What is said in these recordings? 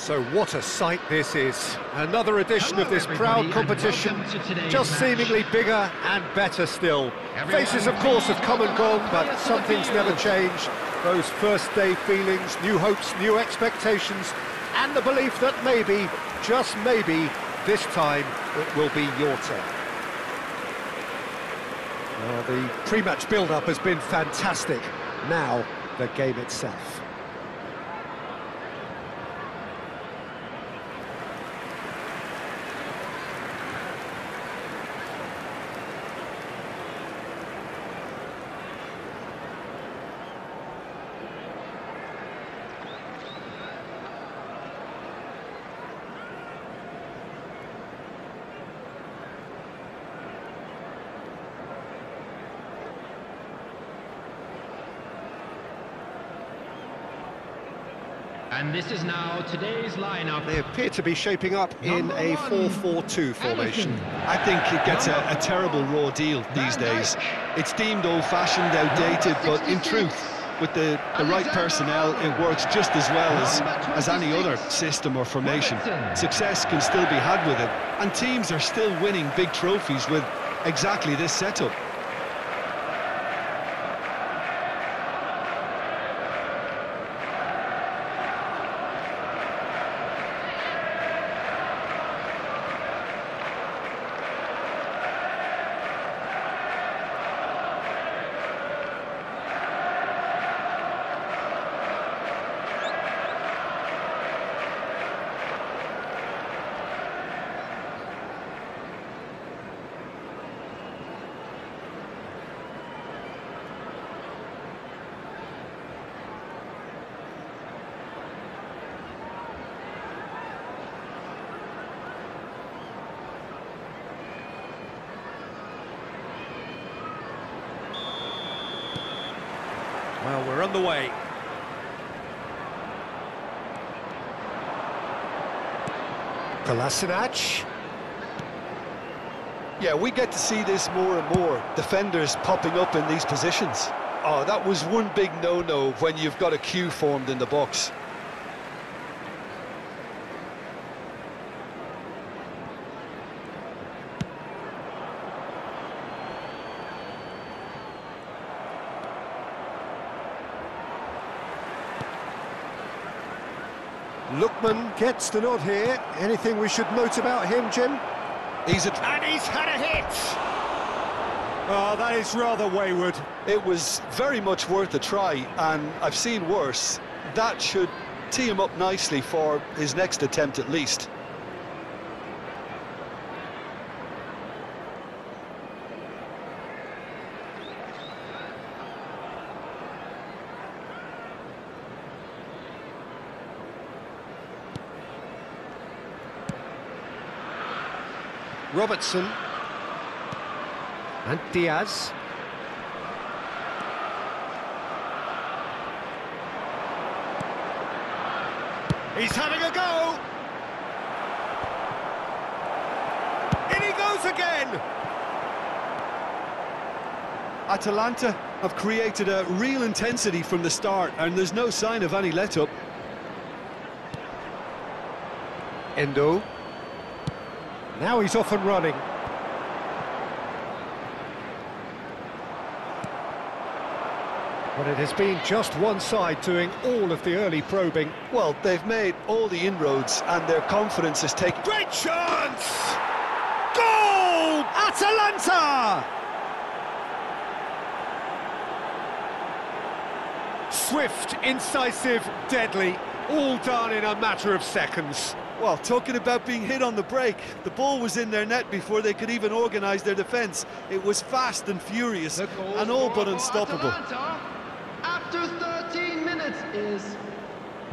So what a sight this is. Another edition Hello, of this proud competition, to just match. seemingly bigger and better still. Everyone, Faces, of course, have come and gone, but some things never change. Those first-day feelings, new hopes, new expectations, and the belief that maybe, just maybe, this time it will be your turn. Well, the pre-match build-up has been fantastic. Now, the game itself. And this is now today's lineup. They appear to be shaping up in a 4-4-2 formation. I think it gets a, a terrible raw deal these days. It's deemed old-fashioned, outdated, but in truth, with the, the right personnel, it works just as well as, as any other system or formation. Success can still be had with it, and teams are still winning big trophies with exactly this setup. The way. Kolasinac. Yeah, we get to see this more and more, defenders popping up in these positions. Oh, that was one big no-no when you've got a queue formed in the box. Lookman gets the nod here. Anything we should note about him, Jim? He's a... And he's had a hit! Oh, that is rather wayward. It was very much worth a try, and I've seen worse. That should tee him up nicely for his next attempt at least. Robertson. And Diaz. He's having a go! In he goes again! Atalanta have created a real intensity from the start, and there's no sign of any let-up. Endo. Now he's off and running. But it has been just one side doing all of the early probing. Well, they've made all the inroads, and their confidence is taken... Great chance! Goal! Atalanta! Swift, incisive, deadly, all done in a matter of seconds. Well, talking about being hit on the break, the ball was in their net before they could even organise their defence. It was fast and furious, and all but unstoppable. Atalanta, after 13 minutes is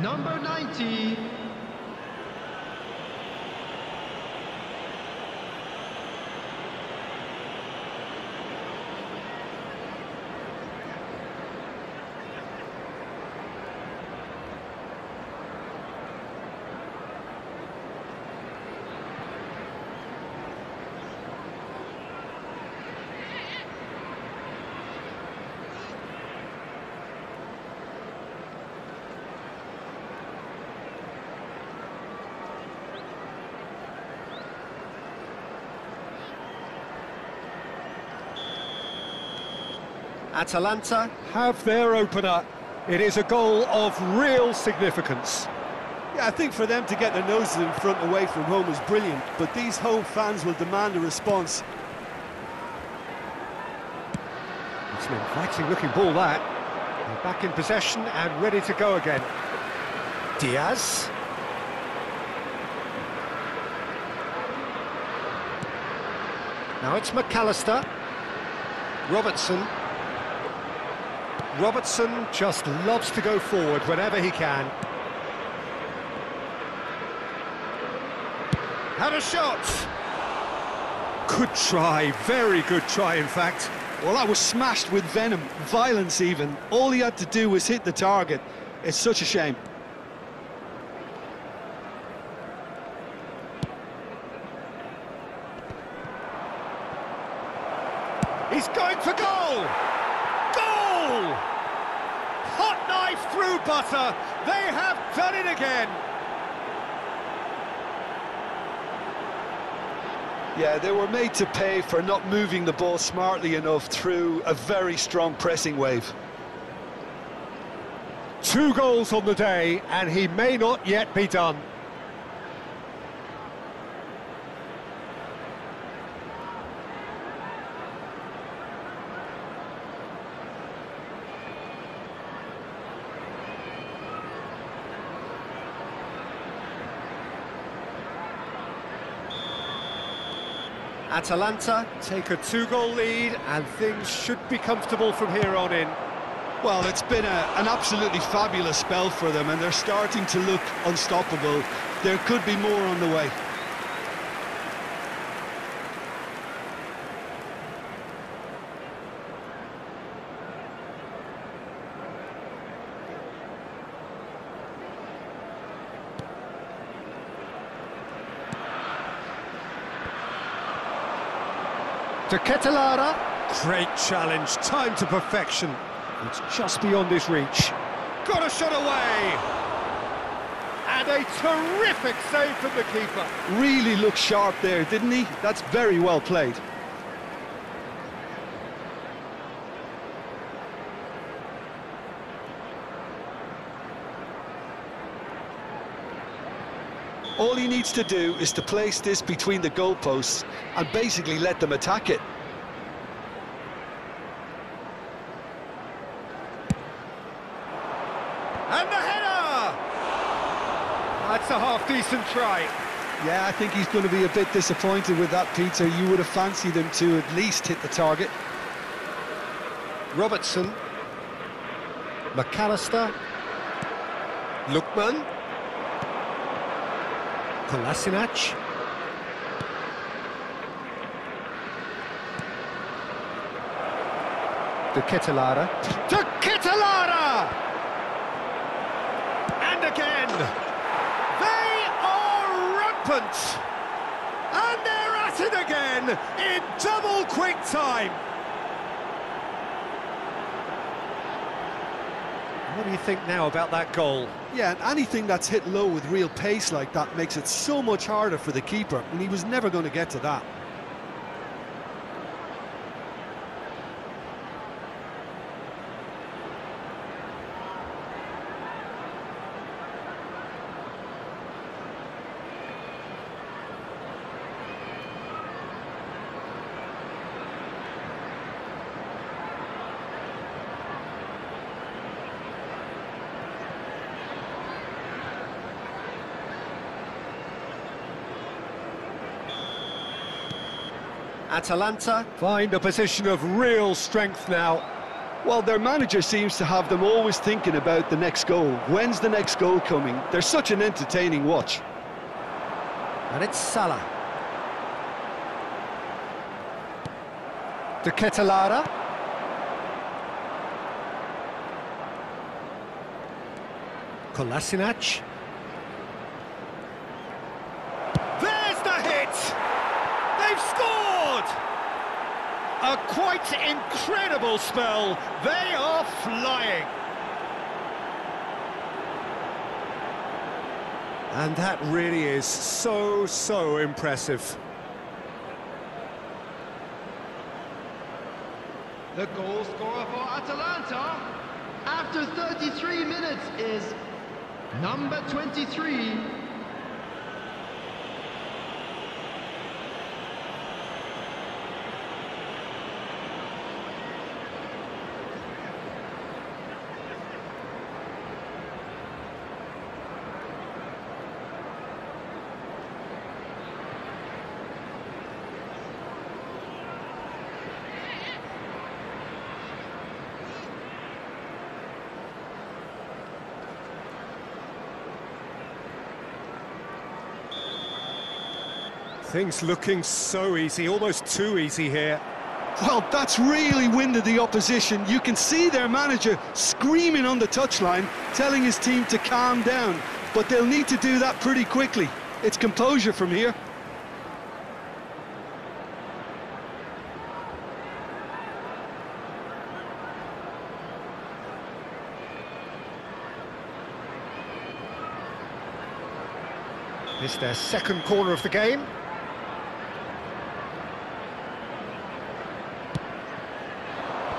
number 90, Atalanta have their opener. It is a goal of real significance. Yeah, I think for them to get their noses in front away from home is brilliant, but these home fans will demand a response. It's an inviting looking ball that. They're back in possession and ready to go again. Diaz. Now it's McAllister. Robertson. Robertson just loves to go forward whenever he can. Had a shot! Good try, very good try in fact. Well, that was smashed with venom, violence even. All he had to do was hit the target. It's such a shame. He's going for goal! Goal! Hot knife through. They have done it again. Yeah, they were made to pay for not moving the ball smartly enough through a very strong pressing wave. Two goals on the day, and he may not yet be done. Atalanta take a two-goal lead, and things should be comfortable from here on in. Well, it's been a, an absolutely fabulous spell for them, and they're starting to look unstoppable. There could be more on the way. To Ketelaere. Great challenge, time to perfection. It's just beyond his reach. Got a shot away! And a terrific save from the keeper. Really looked sharp there, didn't he? That's very well played. All he needs to do is to place this between the goalposts and basically let them attack it. And the header! That's a half-decent try. Yeah, I think he's going to be a bit disappointed with that, Peter. You would have fancied him to at least hit the target. Robertson. McAllister. Lookman. Kolasinac. De Ketelaere. De Ketelaere! And again! They are rampant! And they're at it again in double quick time! What do you think now about that goal? Yeah, and anything that's hit low with real pace like that makes it so much harder for the keeper, and he was never going to get to that. Atalanta find a position of real strength now. Well, their manager seems to have them always thinking about the next goal. When's the next goal coming? They're such an entertaining watch. And it's Salah. De Ketelaere. Kolasinac. There's the hit! They've scored! A quite incredible spell. They are flying. And that really is so, so impressive. The goal scorer for Atalanta after 33 minutes is number 23, Things looking so easy, almost too easy here. Well, that's really winded the opposition. You can see their manager screaming on the touchline, telling his team to calm down. But they'll need to do that pretty quickly. It's composure from here. This their second corner of the game.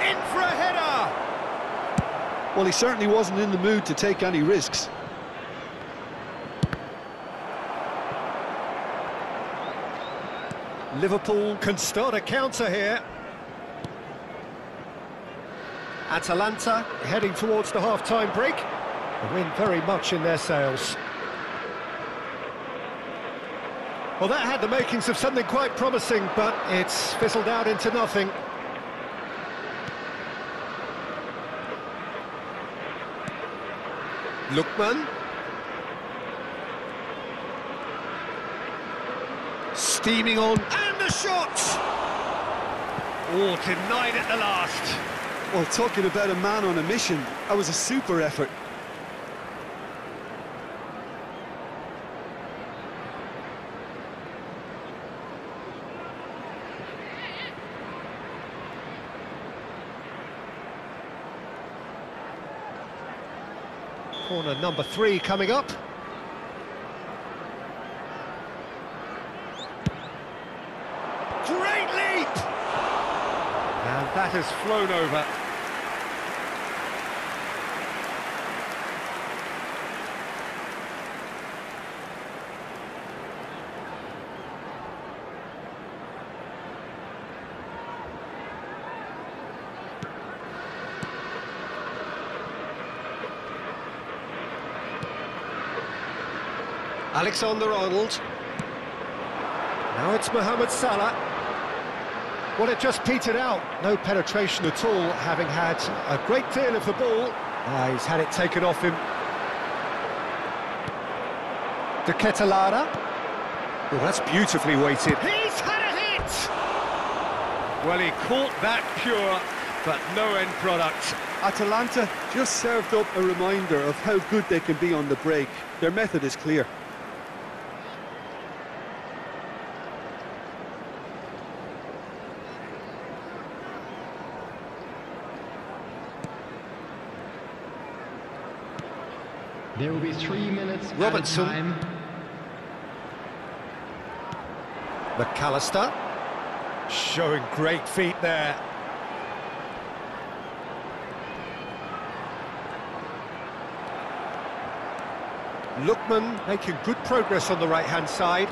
In for a header! Well, he certainly wasn't in the mood to take any risks. Liverpool can start a counter here. Atalanta heading towards the half-time break. The wind very much in their sails. Well, that had the makings of something quite promising, but it's fizzled out into nothing. Lookman. Steaming on, and the shot! Oh, denied at the last. Well, talking about a man on a mission, that was a super effort. Number three coming up. Great leap! And that has flown over. Alexander-Arnold. Now it's Mohamed Salah. Well, it just petered out. No penetration at all, having had a great deal of the ball. Ah, he's had it taken off him. De Ketelaere. Well, that's beautifully weighted. He's had a hit! Well, he caught that pure, but no end product. Atalanta just served up a reminder of how good they can be on the break. Their method is clear. There will be three minutes Robertson. time. McAllister. Showing great feet there. Lookman making good progress on the right-hand side.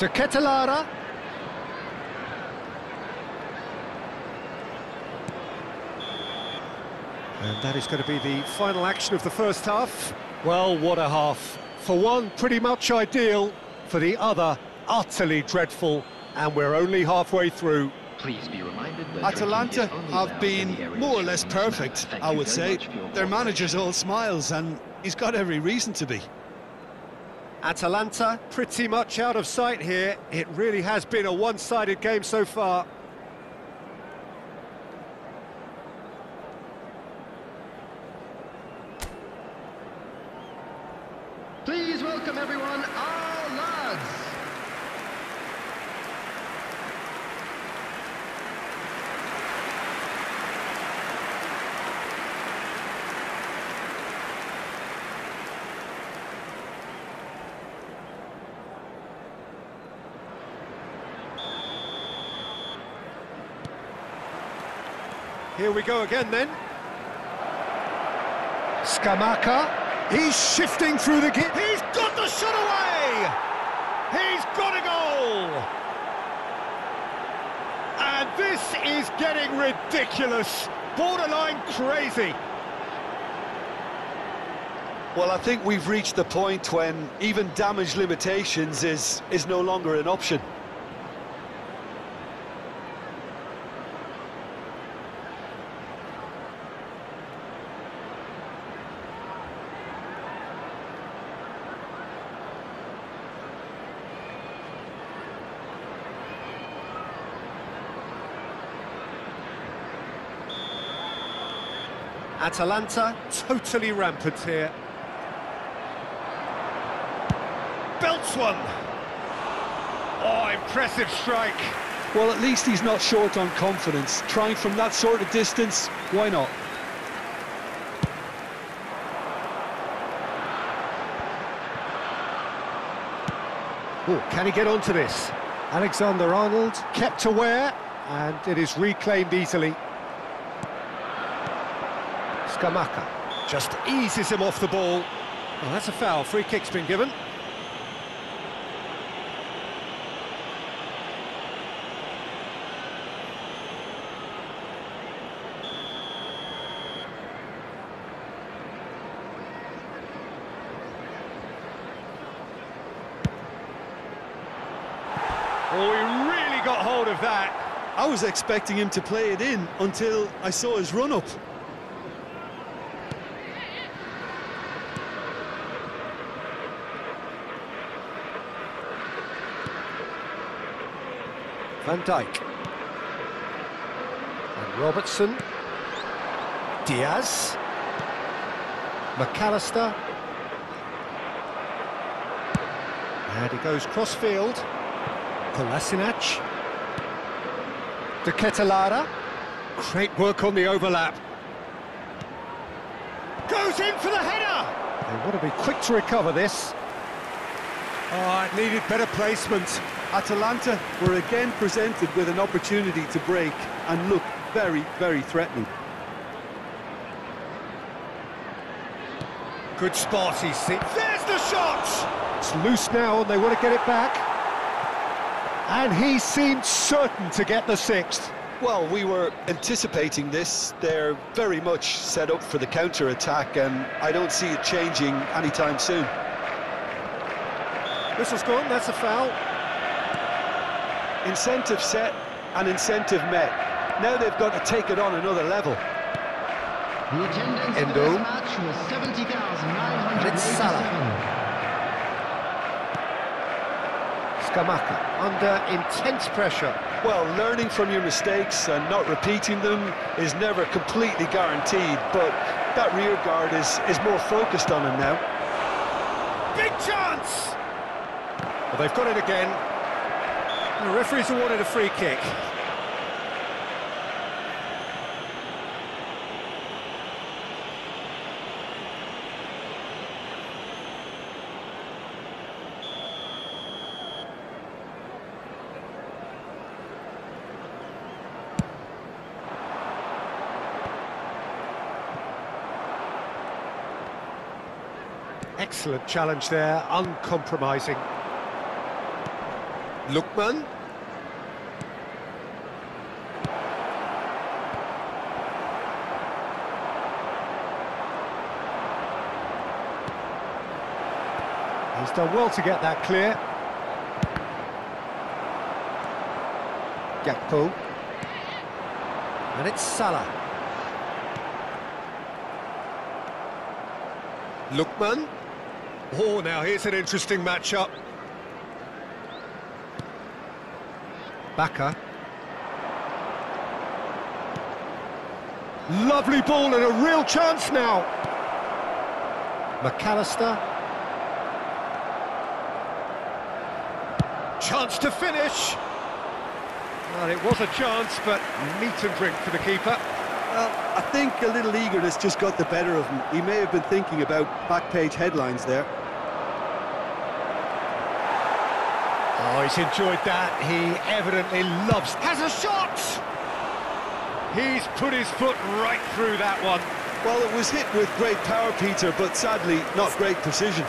To Ketelaere. And that is going to be the final action of the first half. Well, what a half. For one, pretty much ideal. For the other, utterly dreadful. And we're only halfway through. Please be reminded that Atalanta drinking is only have been more or less perfect, I would say. much for your Their manager's all smiles, and he's got every reason to be. Atalanta pretty much out of sight here. It really has been a one-sided game so far. Here we go again then. Scamacca. He's shifting through the gap. He's got the shot away! He's got a goal! And this is getting ridiculous. Borderline crazy. Well, I think we've reached the point when even damage limitations is, is no longer an option. Atalanta totally rampant here. Belts one. Oh, impressive strike. Well, at least he's not short on confidence. Trying from that sort of distance, why not? Oh, can he get onto this? Alexander Arnold kept aware, and it is reclaimed easily. Scamacca just eases him off the ball. Oh, that's a foul. Free kick's been given. Oh, he really got hold of that. I was expecting him to play it in until I saw his run-up. Van Dijk. And Robertson. Diaz. McAllister. And he goes crossfield. Kolasinac. De Ketelaere. Great work on the overlap. Goes in for the header! They want to be quick to recover this. Oh, it needed better placement. Atalanta were again presented with an opportunity to break and look very, very threatening. Good spot, he's seen. There's the shot! It's loose now and they want to get it back. And he seemed certain to get the sixth. Well, we were anticipating this. They're very much set up for the counter-attack, and I don't see it changing anytime soon. Whistle's gone, that's a foul. Incentive set and incentive met. Now they've got to take it on another level. The attendance Endo. for this match was 70,987. It's Salah. Scamacca under intense pressure. Well, learning from your mistakes and not repeating them is never completely guaranteed, but that rear guard is, is more focused on him now. Big chance! Well, they've got it again. The referee's awarded a free kick. Excellent challenge there, uncompromising. Lookman. He's done well to get that clear. Gakpo. And it's Salah. Lookman. Oh, now here's an interesting matchup. Baka. Lovely ball and a real chance now. McAllister. Chance to finish. Well, it was a chance, but meat and drink for the keeper. Well, I think a little eagerness just got the better of him. He may have been thinking about back page headlines there. Oh, he's enjoyed that. He evidently loves... Has a shot! He's put his foot right through that one. Well, it was hit with great power, Peter, but sadly not great precision.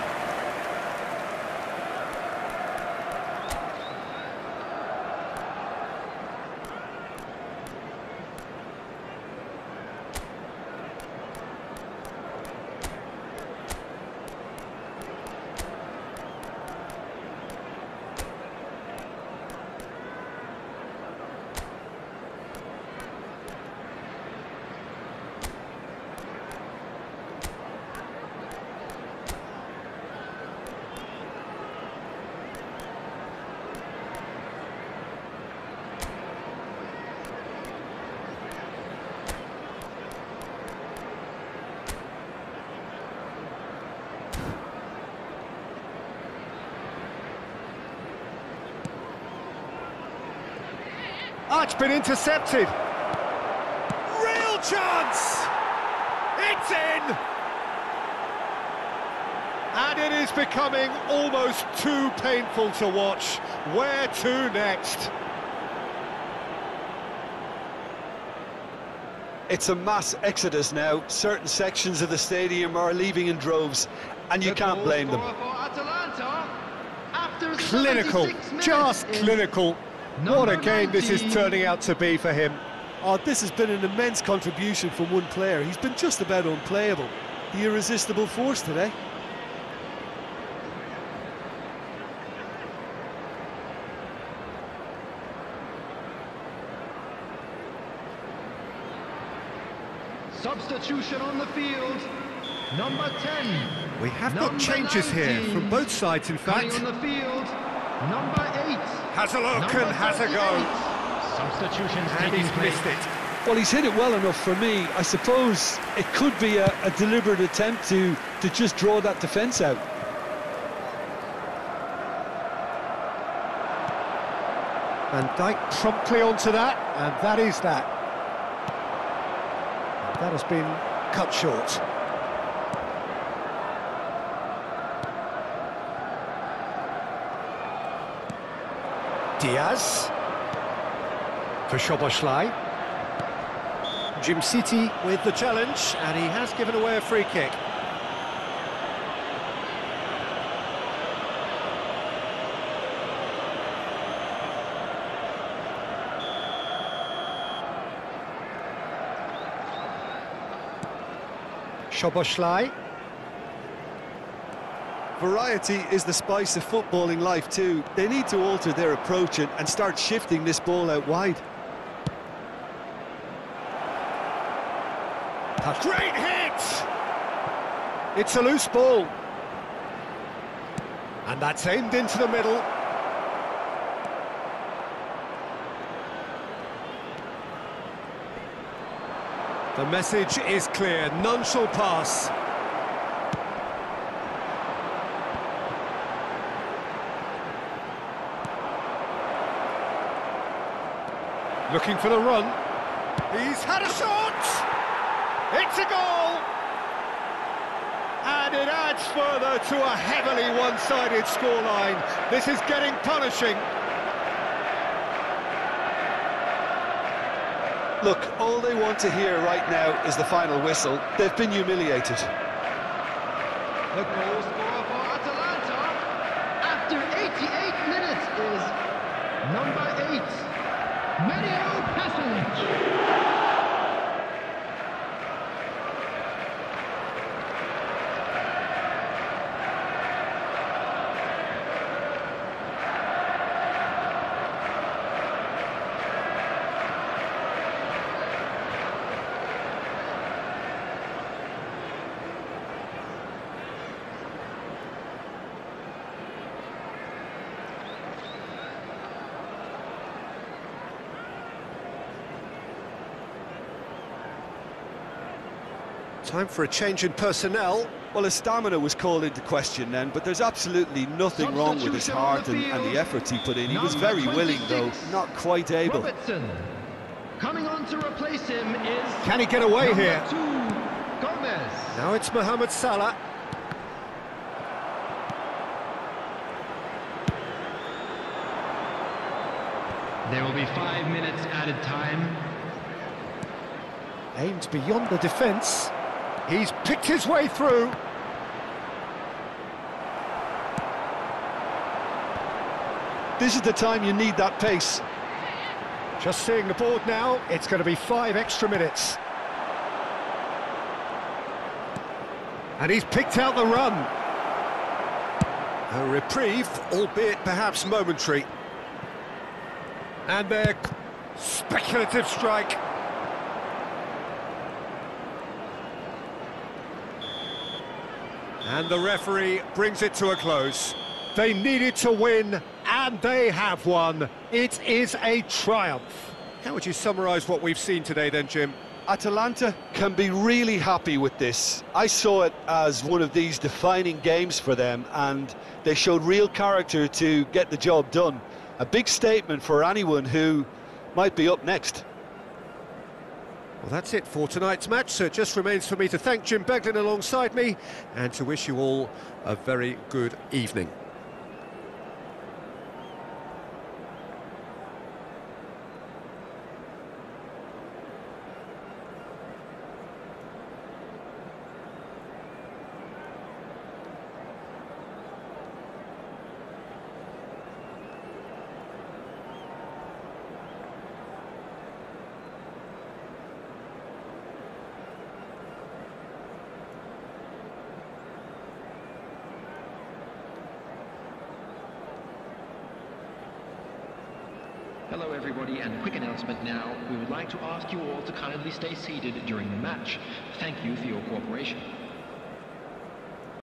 Ah, it's been intercepted. Real chance! It's in! And it is becoming almost too painful to watch. Where to next? It's a mass exodus now. Certain sections of the stadium are leaving in droves, and you can't blame them. Clinical, just clinical. What a game this is turning out to be for him. Oh, this has been an immense contribution from one player. He's been just about unplayable. The irresistible force today. Substitution on the field. Number 10. We have Number got changes here from both sides, in Coming fact. on the field. Number 8. Has a look Number and has a go. Substitutions And taking he's place. missed it. Well, he's hit it well enough for me. I suppose it could be a, a deliberate attempt to, to just draw that defence out. And Dijk promptly onto that, and that is that. And that has been cut short. Diaz for Szoboszlai. Jim City with the challenge, and he has given away a free kick. Szoboszlai. Variety is the spice of footballing life too. They need to alter their approach and, and start shifting this ball out wide. A great hit! It's a loose ball. And that's aimed into the middle. The message is clear, none shall pass. Looking for the run. He's had a shot! It's a goal! And it adds further to a heavily one-sided scoreline. This is getting punishing. Look, all they want to hear right now is the final whistle. They've been humiliated. The goal scorer for Atalanta after 88 minutes is number 8, Mario Pasalic. Time for a change in personnel. Well, his stamina was called into question then, but there's absolutely nothing wrong with his heart and, and the efforts he put in. He was very willing, though, not quite able. Robertson. Coming on to replace him is Can he get away here? 2, Gomez. Now it's Mohamed Salah. There will be five minutes added time. Aimed beyond the defence. He's picked his way through. This is the time you need that pace. Just seeing the board now, it's going to be five extra minutes. And he's picked out the run. A reprieve, albeit perhaps momentary. And their speculative strike. And the referee brings it to a close. They needed to win, and they have won. It is a triumph. How would you summarise what we've seen today then, Jim? Atalanta can be really happy with this. I saw it as one of these defining games for them, and they showed real character to get the job done. A big statement for anyone who might be up next. Well, that's it for tonight's match, so it just remains for me to thank Jim Beglin alongside me and to wish you all a very good evening. Hello everybody and a quick announcement now. We would like to ask you all to kindly stay seated during the match. Thank you for your cooperation.